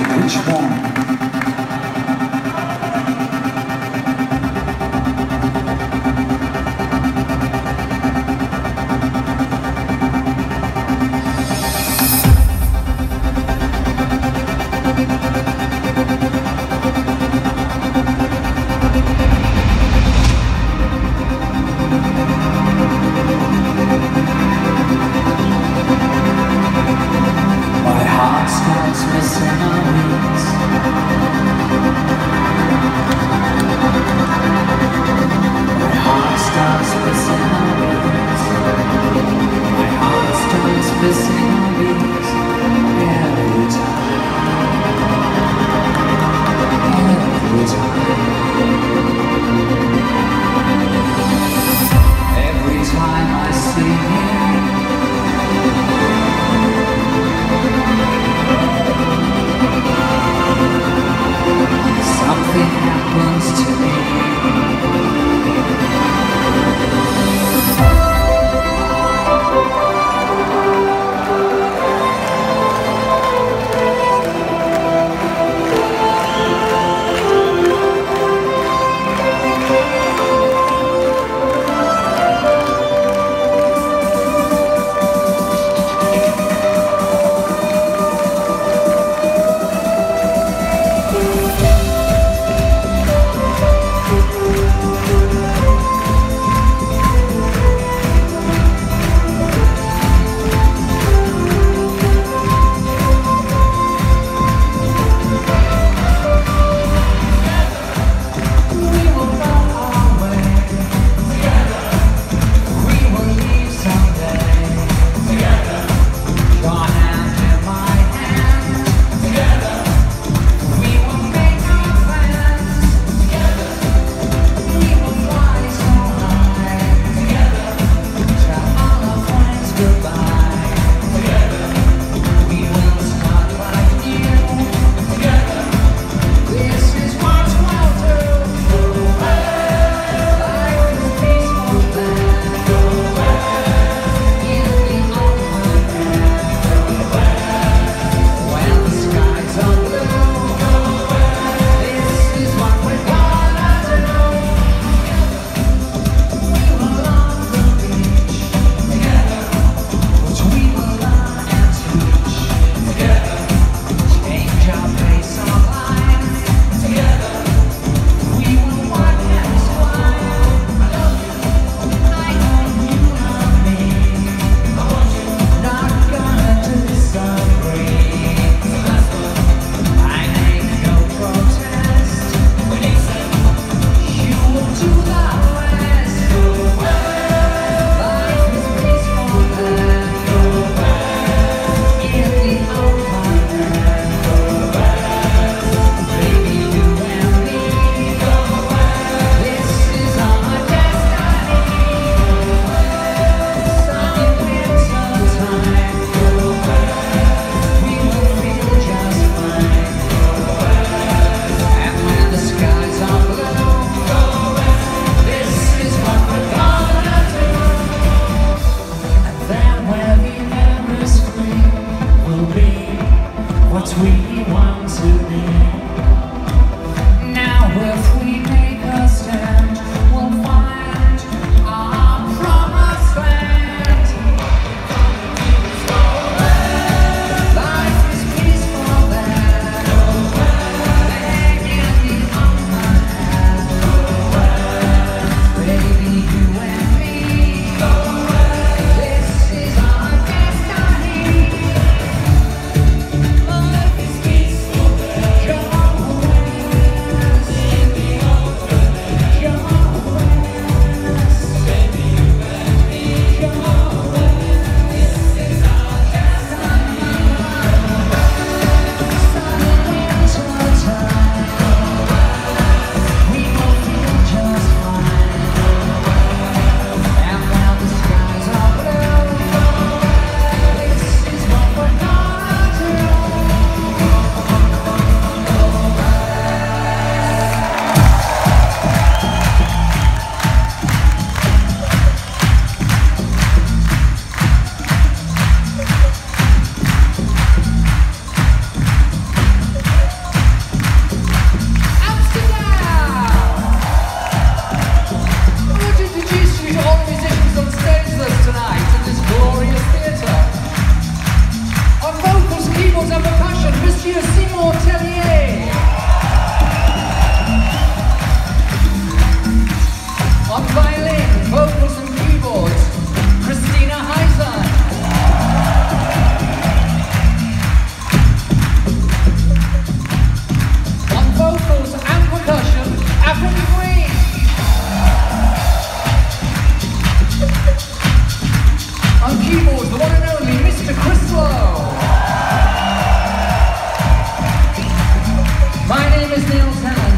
Which always stay on.